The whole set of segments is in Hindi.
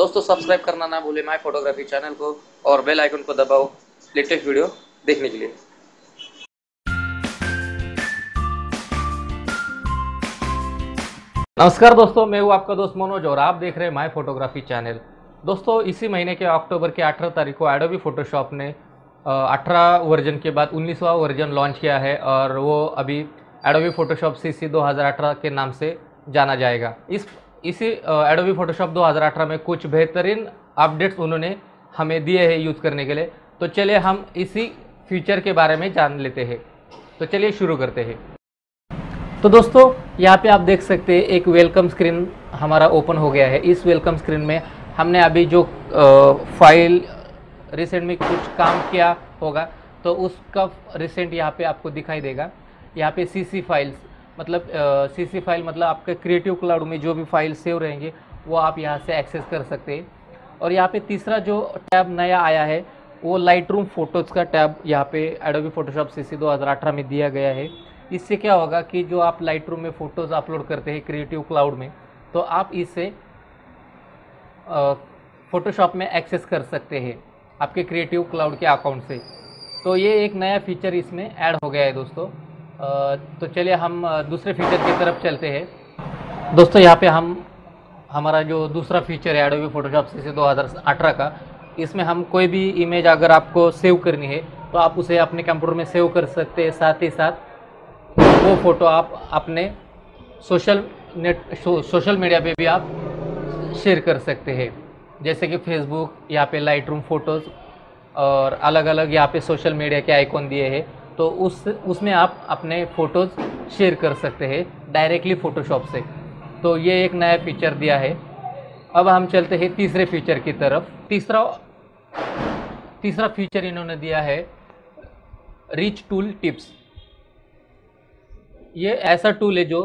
दोस्तों सब्सक्राइब करना ना भूले माय फोटोग्राफी चैनल को और बेल आइकन को दबाओ लेटेस्ट वीडियो देखने के लिए। नमस्कार दोस्तों, मैं हूँ आपका दोस्त मनोज और आप देख रहे हैं माय फोटोग्राफी चैनल दोस्तों, इसी महीने के अक्टूबर के 18 तारीख को एडोबी फोटोशॉप ने अठारह वर्जन के बाद उन्नीसवा वर्जन लॉन्च किया है और वो अभी एडोबी फोटोशॉप सी सी के नाम से जाना जाएगा। इस इसी एडोबी फोटोशॉप 2018 में कुछ बेहतरीन अपडेट्स उन्होंने हमें दिए हैं यूज़ करने के लिए। तो चलिए हम इसी फीचर के बारे में जान लेते हैं। तो चलिए शुरू करते हैं। तो दोस्तों, यहाँ पे आप देख सकते हैं एक वेलकम स्क्रीन हमारा ओपन हो गया है। इस वेलकम स्क्रीन में हमने अभी जो फ़ाइल रिसेंट में कुछ काम किया होगा तो उसका रिसेंट यहाँ पे आपको दिखाई देगा। यहाँ पे सी सी फाइल्स मतलब सी सी फ़ाइल मतलब आपके क्रिएटिव क्लाउड में जो भी फ़ाइल सेव रहेंगे, वो आप यहाँ से एक्सेस कर सकते हैं। और यहाँ पे तीसरा जो टैब नया आया है, वो लाइट रूम फ़ोटोज़ का टैब यहाँ पे एडोबी फोटोशॉप सी सी में दिया गया है। इससे क्या होगा कि जो आप लाइट रूम में फ़ोटोज़ अपलोड करते हैं क्रिएटिव क्लाउड में तो आप इसे फ़ोटोशॉप में एक्सेस कर सकते हैं आपके क्रिएटिव क्लाउड के अकाउंट से। तो ये एक नया फीचर इसमें ऐड हो गया है दोस्तों। तो चलिए हम दूसरे फीचर की तरफ़ चलते हैं। दोस्तों यहाँ पे हम हमारा जो दूसरा फीचर है एडोबी फोटोशॉप सी दो हज़ार का इसमें हम कोई भी इमेज अगर आपको सेव करनी है तो आप उसे अपने कंप्यूटर में सेव कर सकते हैं। साथ ही साथ वो फ़ोटो आप अपने social net so, social media पे भी आप शेयर कर सकते हैं। जैसे कि फेसबुक यहाँ पे लाइट रूम फ़ोटोज़ और अलग अलग यहाँ पे सोशल मीडिया के आइकॉन दिए हैं। तो उस, उसमें आप अपने फ़ोटोज़ शेयर कर सकते हैं डायरेक्टली फ़ोटोशॉप से। तो ये एक नया फीचर दिया है। अब हम चलते हैं तीसरे फीचर की तरफ़। तीसरा तीसरा फीचर इन्होंने दिया है रिच टूल टिप्स ये ऐसा टूल है जो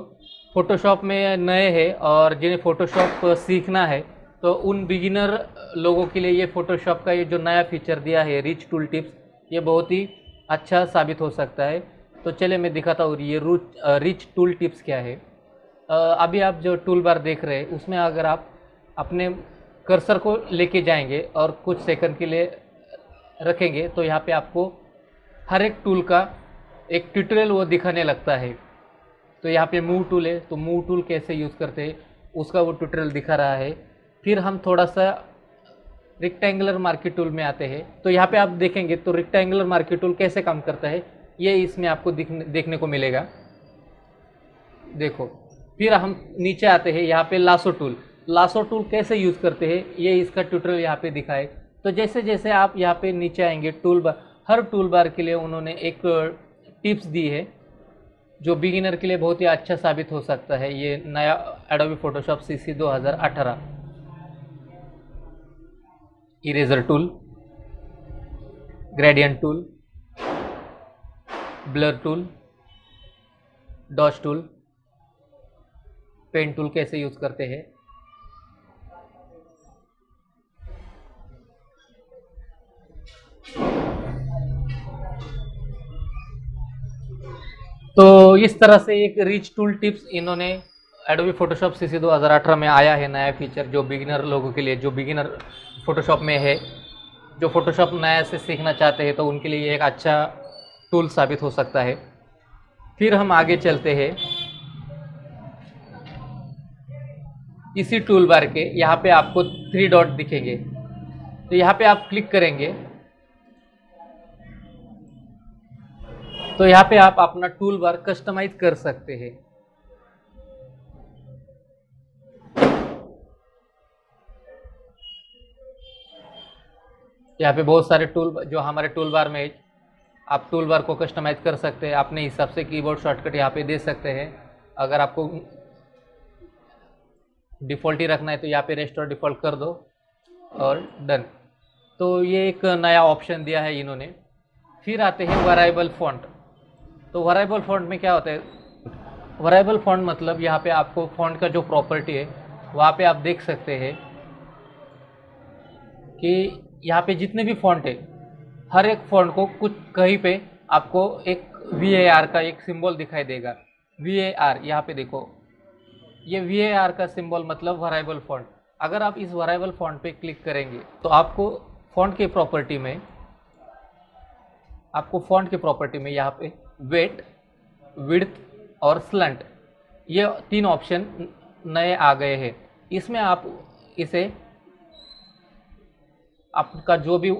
फ़ोटोशॉप में नए है और जिन्हें फ़ोटोशॉप सीखना है। तो उन बिगिनर लोगों के लिए ये फ़ोटोशॉप का ये जो नया फीचर दिया है रिच टूल टिप्स ये बहुत ही अच्छा साबित हो सकता है। तो चले मैं दिखाता हूँ ये रूच रिच टूल टिप्स क्या है। अभी आप जो टूल बार देख रहे हैं, उसमें अगर आप अपने कर्सर को लेके जाएँगे और कुछ सेकंड के लिए रखेंगे तो यहाँ पे आपको हर एक टूल का एक ट्यूटोरियल वो दिखाने लगता है। तो यहाँ पे मूव टूल है तो मूव टूल कैसे यूज़ करते हैं, उसका वो ट्यूटोरियल दिखा रहा है। फिर हम थोड़ा सा रिक्टेंगुलर मार्केट टूल में आते हैं। तो यहाँ पे आप देखेंगे तो रिक्टेंगुलर मार्केट टूल कैसे काम करता है, ये इसमें आपको दिखने को मिलेगा। देखो, फिर हम नीचे आते हैं यहाँ पे लासो टूल लासो टूल कैसे यूज़ करते हैं, ये इसका ट्यूटोरियल यहाँ पे दिखाए तो जैसे जैसे आप यहाँ पे नीचे आएँगे टूल बार हर टूल बार के लिए उन्होंने एक टिप्स दी है, जो बिगिनर के लिए बहुत ही अच्छा साबित हो सकता है। ये नया एडोबी फोटोशॉप सी सी दो eraser tool gradient tool blur tool dodge tool pen tool कैसे यूज़ करते हैं? तो इस तरह से एक रिच टूल टिप्स इन्होंने एडोबी फोटोशॉप सी सी दो हज़ार अठारह में आया है नया फीचर जो बिगिनर लोगों के लिए, जो बिगिनर फोटोशॉप में है। जो फोटोशॉप नया से सीखना चाहते हैं तो उनके लिए एक अच्छा टूल साबित हो सकता है। फिर हम आगे चलते हैं। इसी टूल बार के यहाँ पे आपको थ्री डॉट दिखेंगे। तो यहाँ पे आप क्लिक करेंगे। तो यहाँ पे आप अपना टूल बार कस्टमाइज कर सकते हैं। यहाँ पे बहुत सारे टूल जो हमारे टूल बार में आप टूल बार को कस्टमाइज कर सकते हैं, अपने हिसाब से कीबोर्ड शॉर्टकट यहाँ पे दे सकते हैं। अगर आपको डिफ़ॉल्ट ही रखना है तो यहाँ पे रेस्टोर डिफ़ॉल्ट कर दो और डन तो ये एक नया ऑप्शन दिया है इन्होंने। फिर आते हैं वराइबल फॉन्ट तो वराइबल फॉन्ट में क्या होता है? वराइबल फॉन्ट मतलब यहाँ पे आपको फॉन्ट का जो प्रॉपर्टी है, वहाँ पे आप देख सकते हैं कि यहाँ पे जितने भी फॉन्ट है, हर एक फॉन्ट को कुछ कहीं पे आपको एक VAR का एक सिंबल दिखाई देगा। वी ए आर यहाँ पे देखो। ये वी ए आर का सिंबल मतलब वराइबल फॉन्ट अगर आप इस वराइबल फॉन्ट पे क्लिक करेंगे तो आपको फॉन्ट के प्रॉपर्टी में, आपको फॉन्ट की प्रॉपर्टी में यहाँ पे वेट विड्थ और स्लंट ये तीन ऑप्शन नए आ गए हैं। इसमें आप इसे आपका जो भी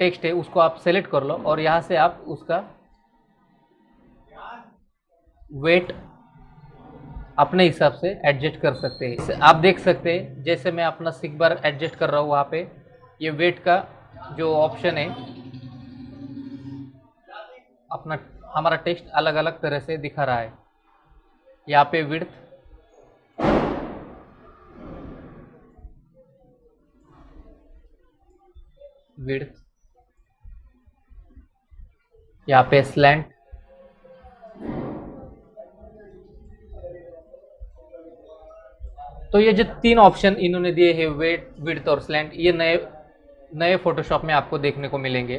टेक्स्ट है, उसको आप सेलेक्ट कर लो और यहाँ से आप उसका वेट अपने हिसाब से एडजस्ट कर सकते हैं। आप देख सकते हैं, जैसे मैं अपना सिक बार एडजस्ट कर रहा हूँ वहाँ पे। ये वेट का जो ऑप्शन है, अपना हमारा टेक्स्ट अलग अलग तरह से दिखा रहा है। यहाँ पे विड्थ विड्थ। यहाँ पे स्लैंट। तो ये जो तीन ऑप्शन इन्होंने दिए हैं, वेट, विड्थ और स्लैंट, ये नए नए फोटोशॉप में आपको देखने को मिलेंगे।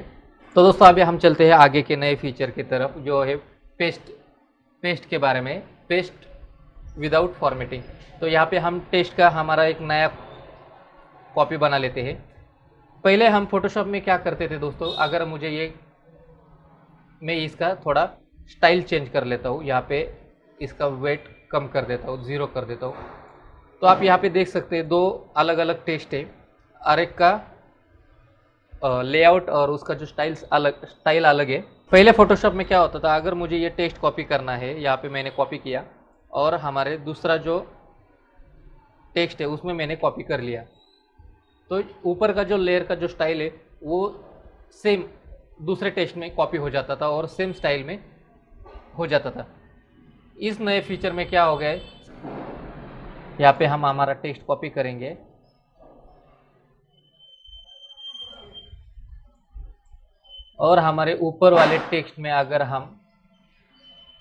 तो दोस्तों, अभी हम चलते हैं आगे के नए फीचर की तरफ़, जो है पेस्ट पेस्ट के बारे में पेस्ट विदाउट फॉर्मेटिंग तो यहाँ पे हम टेस्ट का हमारा एक नया कॉपी बना लेते हैं। पहले हम फोटोशॉप में क्या करते थे दोस्तों? अगर मुझे ये, मैं इसका थोड़ा स्टाइल चेंज कर लेता हूँ, यहाँ पे इसका वेट कम कर देता हूँ ज़ीरो कर देता हूँ। तो आप यहाँ पे देख सकते हैं, दो अलग अलग टेस्ट है। हर एक का लेआउट और उसका जो स्टाइल्स अलग स्टाइल अलग है। पहले फोटोशॉप में क्या होता था, अगर मुझे ये टेस्ट कॉपी करना है, यहाँ पे मैंने कॉपी किया और हमारे दूसरा जो टेक्स्ट है, उसमें मैंने कॉपी कर लिया। तो ऊपर का जो लेयर का जो स्टाइल है, वो सेम दूसरे टेस्ट में कॉपी हो जाता था और सेम स्टाइल में हो जाता था। इस नए फीचर में क्या हो गया है? यहाँ पे हम हमारा टेक्स्ट कॉपी करेंगे। और हमारे ऊपर वाले टेक्स्ट में अगर हम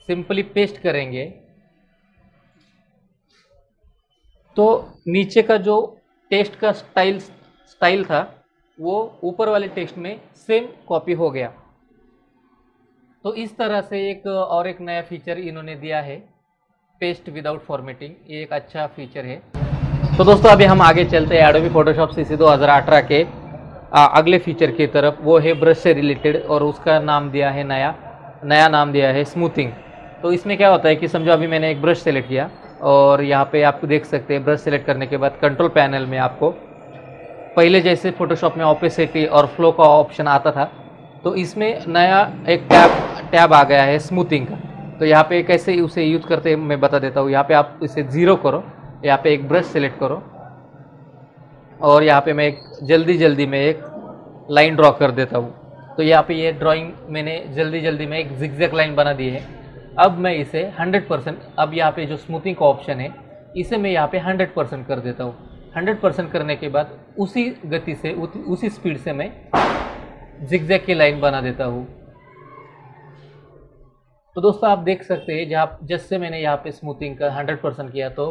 सिंपली पेस्ट करेंगे तो नीचे का जो टेक्स्ट का स्टाइल स्टाइल था वो ऊपर वाले टेक्स्ट में सेम कॉपी हो गया। तो इस तरह से एक और एक नया फीचर इन्होंने दिया है पेस्ट विदाउट फॉर्मेटिंग। ये एक अच्छा फीचर है। तो दोस्तों अभी हम आगे चलते हैं एडोबी फोटोशॉप सी सी दो के आ, अगले फीचर की तरफ़। वो है ब्रश से रिलेटेड और उसका नाम दिया है नया नया नाम दिया है स्मूथिंग। तो इसमें क्या होता है कि समझो अभी मैंने एक ब्रश सेलेक्ट किया। और यहाँ पे आप देख सकते हैं ब्रश सेलेक्ट करने के बाद कंट्रोल पैनल में आपको पहले जैसे फोटोशॉप में ऑपेसिटी और फ्लो का ऑप्शन आता था तो इसमें नया एक टैब टैब आ गया है स्मूथिंग का। तो यहाँ पे कैसे उसे यूज़ करते हैं मैं बता देता हूँ। यहाँ पे आप इसे ज़ीरो करो, यहाँ पे एक ब्रश सेलेक्ट करो और यहाँ पे मैं एक जल्दी जल्दी में एक लाइन ड्रॉ कर देता हूँ। तो यहाँ पे ये ड्राइंग मैंने जल्दी जल्दी में एक जिगजैग लाइन बना दी है। अब मैं इसे 100 परसेंट अब यहाँ पे जो स्मूथिंग का ऑप्शन है, इसे मैं यहाँ पे 100 परसेंट कर देता हूँ। 100 परसेंट करने के बाद उसी गति से उसी स्पीड से मैं जिगजैग की लाइन बना देता हूँ। तो दोस्तों, आप देख सकते हैं, जहाँ, जैसे मैंने यहाँ पे स्मूथिंग का 100 परसेंट किया तो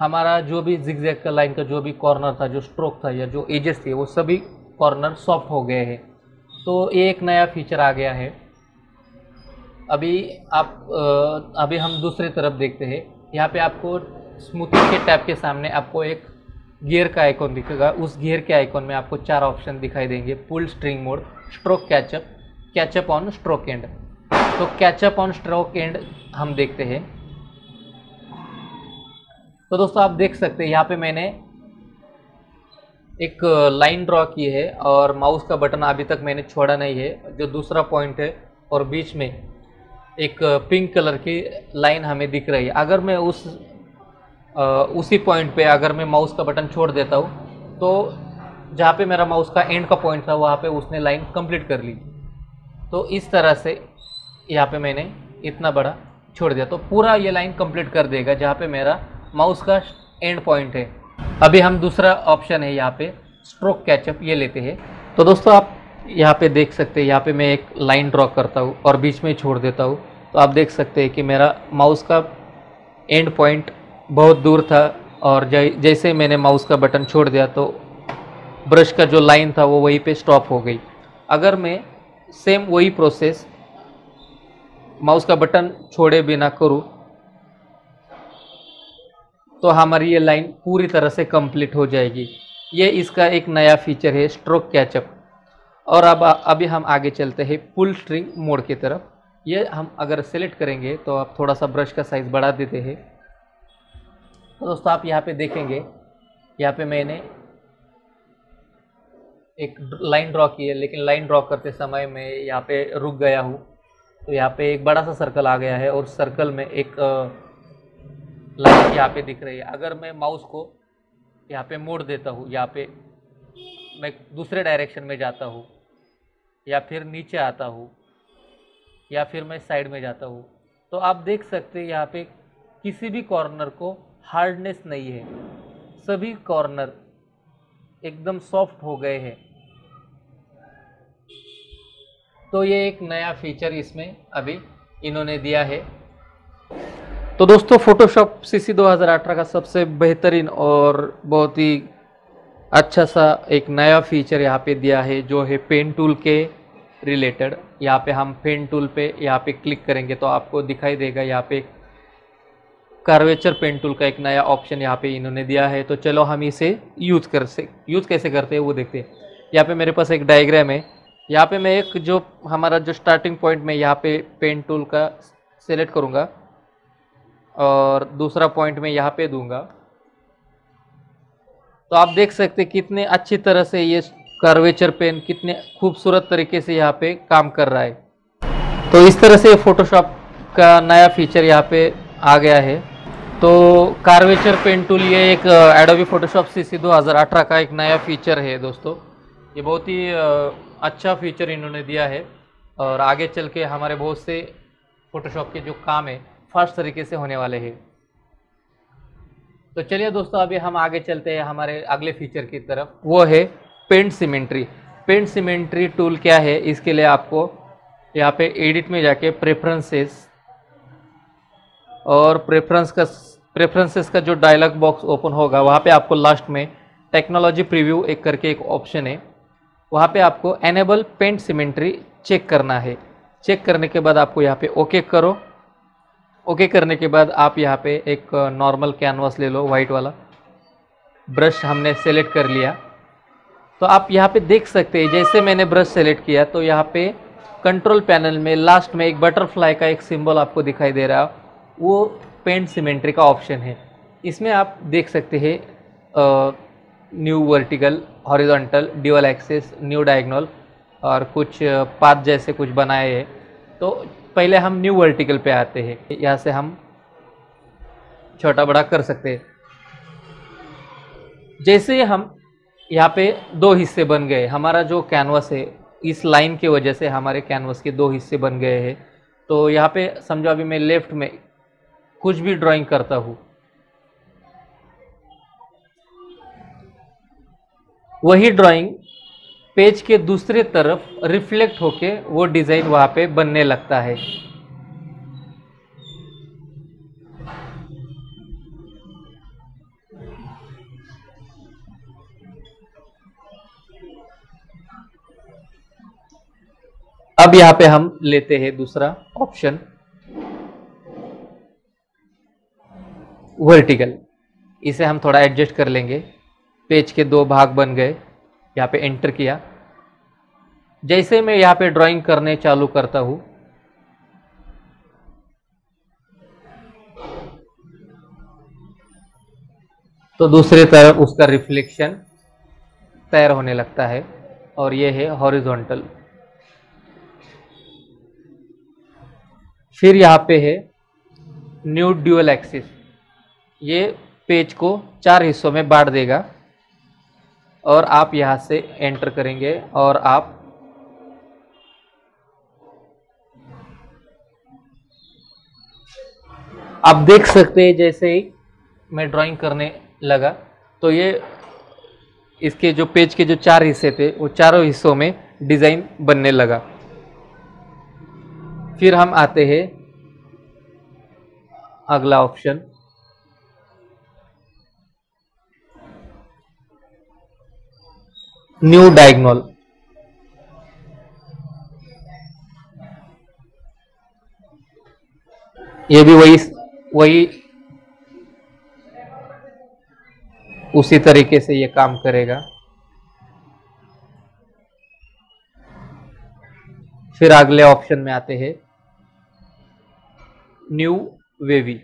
हमारा जो भी जिगजैग का लाइन का जो भी कॉर्नर था, जो स्ट्रोक था, या जो एजेस थे, वो सभी कॉर्नर सॉफ्ट हो गए हैं। तो ये एक नया फीचर आ गया है। अभी आप अभी हम दूसरी तरफ़ देखते हैं। यहाँ पे आपको स्मूथिंग के टैब के सामने आपको एक गियर का आइकॉन दिखेगा। उस गियर के आइकॉन में आपको चार ऑप्शन दिखाई देंगे। Pull string mode stroke catch up catch up on stroke end तो catch up on stroke end हम देखते हैं। तो दोस्तों, आप देख सकते हैं, यहाँ पे मैंने एक लाइन ड्रॉ की है और माउस का बटन अभी तक मैंने छोड़ा नहीं है। जो दूसरा पॉइंट है और बीच में एक पिंक कलर की लाइन हमें दिख रही है। अगर मैं उस आ, उसी पॉइंट पे अगर मैं माउस का बटन छोड़ देता हूँ तो जहाँ पे मेरा माउस का एंड का पॉइंट था वहाँ पे उसने लाइन कंप्लीट कर ली। तो इस तरह से यहाँ पे मैंने इतना बड़ा छोड़ दिया। तो पूरा ये लाइन कंप्लीट कर देगा जहाँ पे मेरा माउस का एंड पॉइंट है। अभी हम दूसरा ऑप्शन है यहाँ पे स्ट्रोक कैचअप ये लेते हैं। तो दोस्तों आप यहाँ पे देख सकते हैं यहाँ पे मैं एक लाइन ड्रॉ करता हूँ और बीच में छोड़ देता हूँ। तो आप देख सकते हैं कि मेरा माउस का एंड पॉइंट बहुत दूर था और जैसे मैंने माउस का बटन छोड़ दिया तो ब्रश का जो लाइन था वो वहीं पे स्टॉप हो गई। अगर मैं सेम वही प्रोसेस माउस का बटन छोड़े बिना करूँ तो हमारी ये लाइन पूरी तरह से कंप्लीट हो जाएगी। ये इसका एक नया फीचर है स्ट्रोक कैचअप और अब, अभी हम आगे चलते हैं पुल स्ट्रिंग मोड की तरफ़। ये हम अगर सेलेक्ट करेंगे तो आप थोड़ा सा ब्रश का साइज़ बढ़ा देते हैं। तो दोस्तों, आप यहाँ पे देखेंगे, यहाँ पे मैंने एक लाइन ड्रॉ की है, लेकिन लाइन ड्रॉ करते समय मैं यहाँ पे रुक गया हूँ। तो यहाँ पे एक बड़ा सा सर्कल आ गया है और सर्कल में एक लाइन यहाँ पे दिख रही है। अगर मैं माउस को यहाँ पे मोड़ देता हूँ, यहाँ पे मैं दूसरे डायरेक्शन में जाता हूँ, या फिर नीचे आता हूँ या फिर मैं साइड में जाता हूँ। तो आप देख सकते हैं यहाँ पे किसी भी कॉर्नर को हार्डनेस नहीं है। सभी कॉर्नर एकदम सॉफ्ट हो गए हैं। तो ये एक नया फीचर इसमें अभी इन्होंने दिया है। तो दोस्तों फोटोशॉप सी सी का सबसे बेहतरीन और बहुत ही अच्छा सा एक नया फीचर यहाँ पे दिया है, जो है पेन टूल के। रिलेटेड यहाँ पे हम पेन टूल पे यहाँ पे क्लिक करेंगे तो आपको दिखाई देगा यहाँ पे कार्वेचर पेन टूल का एक नया ऑप्शन यहाँ पे इन्होंने दिया है। तो चलो हम इसे यूज़ कर से यूज़ कैसे करते हैं वो देखते हैं। यहाँ पे मेरे पास एक डायग्राम है। यहाँ पे मैं एक जो हमारा जो स्टार्टिंग पॉइंट में यहाँ पे पेन टूल का सेलेक्ट करूँगा और दूसरा पॉइंट में यहाँ पे दूँगा। तो आप देख सकते कितने अच्छी तरह से ये कर्वेचर पेन कितने खूबसूरत तरीके से यहाँ पे काम कर रहा है। तो इस तरह से फोटोशॉप का नया फीचर यहाँ पे आ गया है। तो कार्वेचर पेन टूल ये एक एडोबी फोटोशॉप सी सी दो हज़ार अठारह का एक नया फीचर है दोस्तों। ये बहुत ही अच्छा फीचर इन्होंने दिया है और आगे चल के हमारे बहुत से फ़ोटोशॉप के जो काम है फास्ट तरीके से होने वाले हैं। तो चलिए दोस्तों, अभी हम आगे चलते हैं हमारे अगले फीचर की तरफ़। वो है paint symmetry. Paint symmetry tool क्या है? इसके लिए आपको यहाँ पे एडिट में जाके प्रेफरेंसेस और प्रेफरेंस का प्रेफरेंसेस का जो डायलॉग बॉक्स ओपन होगा, वहाँ पे आपको लास्ट में टेक्नोलॉजी प्रीव्यू एक करके एक ऑप्शन है। वहाँ पे आपको एनेबल पेंट सीमेंट्री चेक करना है। चेक करने के बाद आपको यहाँ पे ओके करो। ओके करने के बाद आप यहाँ पे एक नॉर्मल कैनवास ले लो वाइट वाला। ब्रश हमने सेलेक्ट कर लिया। तो आप यहाँ पे देख सकते हैं, जैसे मैंने ब्रश सेलेक्ट किया तो यहाँ पे कंट्रोल पैनल में लास्ट में एक बटरफ्लाई का एक सिंबल आपको दिखाई दे रहा है वो पेंट सीमेंट्री का ऑप्शन है। इसमें आप देख सकते हैं new vertical horizontal dual axis new diagonal और कुछ पाथ जैसे कुछ बनाए हैं। तो पहले हम न्यू वर्टिकल पे आते हैं, यहाँ से हम छोटा बड़ा कर सकते हैं। जैसे हम यहाँ पे दो हिस्से बन गए। हमारा जो कैनवस है, इस लाइन की वजह से हमारे कैनवस के दो हिस्से बन गए हैं। तो यहाँ पे समझो अभी मैं लेफ़्ट में कुछ भी ड्राइंग करता हूँ। वही ड्राइंग पेज के दूसरे तरफ़ रिफ्लेक्ट होके वो डिज़ाइन वहाँ पे बनने लगता है। अब यहाँ पे हम लेते हैं दूसरा ऑप्शन वर्टिकल इसे हम थोड़ा एडजस्ट कर लेंगे। पेज के दो भाग बन गए, यहाँ पे एंटर किया। जैसे मैं यहाँ पे ड्राइंग करने चालू करता हूँ तो दूसरी तरफ़ उसका रिफ्लेक्शन तैयार होने लगता है, और ये है हॉरिजॉन्टल फिर यहाँ पे है न्यू ड्यूअल एक्सिस ये पेज को चार हिस्सों में बांट देगा और आप यहाँ से एंटर करेंगे और आप आप देख सकते हैं जैसे ही मैं ड्राइंग करने लगा तो ये इसके जो पेज के जो चार हिस्से थे, वो चारों हिस्सों में डिज़ाइन बनने लगा। फिर हम आते हैं अगला ऑप्शन। New diagonal. ये भी वही वही उसी तरीके से ये काम करेगा। फिर अगले ऑप्शन में आते हैं। New wavy.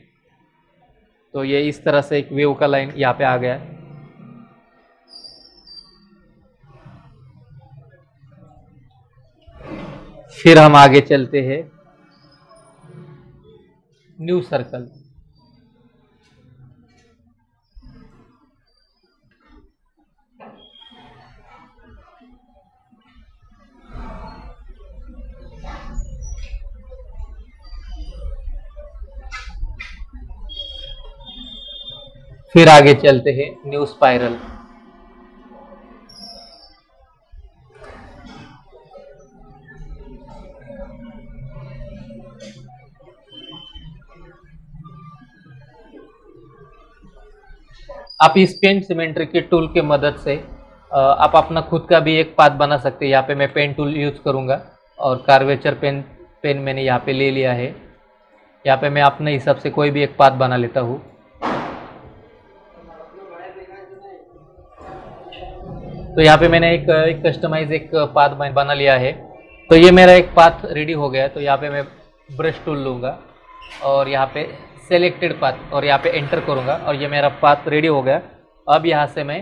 तो ये इस तरह से एक वेव का लाइन यहाँ पे आ गया। फिर हम आगे चलते हैं। New circle. फिर आगे चलते हैं न्यू स्पाइरल। आप इस पेन सिमेंट्री के टूल के मदद से आप अपना खुद का भी एक पाथ बना सकते हैं। यहाँ पे मैं पेन टूल यूज़ करूँगा और कार्वेचर पेन पेन मैंने यहाँ पे ले लिया है। यहाँ पे मैं अपने हिसाब से कोई भी एक पाथ बना लेता हूँ। तो यहाँ पे मैंने एक एक कस्टमाइज एक पाथ बना लिया है। तो ये मेरा एक पाथ रेडी हो गया तो यहाँ पे मैं ब्रश टूल लूँगा और यहाँ पे सेलेक्टेड पाथ और यहाँ पे एंटर करूँगा और ये मेरा पाथ रेडी हो गया। अब यहाँ से मैं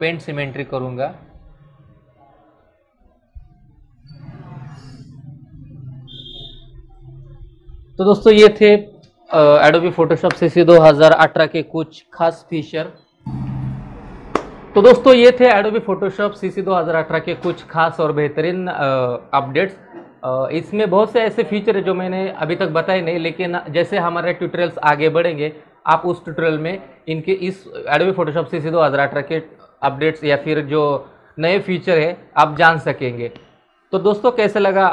पेंट सीमेंट्री करूँगा। तो दोस्तों ये थे एडोबी फोटोशॉप सी सी दो के कुछ खास फीचर तो दोस्तों, ये थे एडोबी फोटोशॉप सी सी के कुछ खास और बेहतरीन अपडेट्स इसमें बहुत से ऐसे फीचर है जो मैंने अभी तक बताए नहीं, लेकिन जैसे हमारे ट्यूटोरियल्स आगे बढ़ेंगे, आप उस ट्यूटोरियल में इनके इस एडोबी फोटोशॉप सी सी के अपडेट्स या फिर जो नए फीचर है, आप जान सकेंगे। तो दोस्तों, कैसे लगा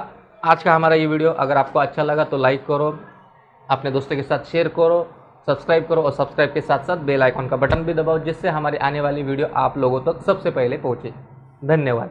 आज का हमारा ये वीडियो अगर आपको अच्छा लगा तो लाइक करो, अपने दोस्तों के साथ शेयर करो सब्सक्राइब करो और सब्सक्राइब के साथ साथ बेल आइकॉन का बटन भी दबाओ, जिससे हमारी आने वाली वीडियो आप लोगों तक सबसे पहले पहुँचे। धन्यवाद।